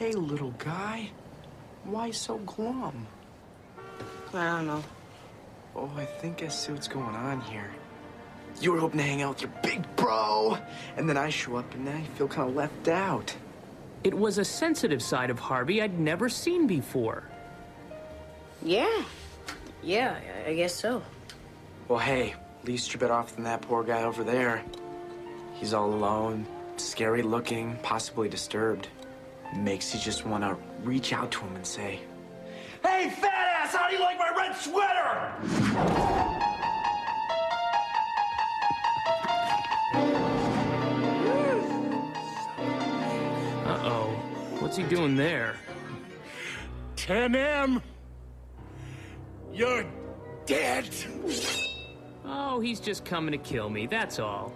Hey, little guy. Why so glum? I don't know. Oh, I think I see what's going on here. You were hoping to hang out with your big bro, and then I show up and now you feel kind of left out. It was a sensitive side of Harvey I'd never seen before. Yeah. Yeah, I- I guess so. Well, hey, at least you're better off than that poor guy over there. He's all alone, scary looking, possibly disturbed. Makes you just want to reach out to him and say, Hey, fat ass, how do you like my red sweater? Uh-oh. What's he doing there? 10M! You're dead! Oh, he's just coming to kill me, that's all.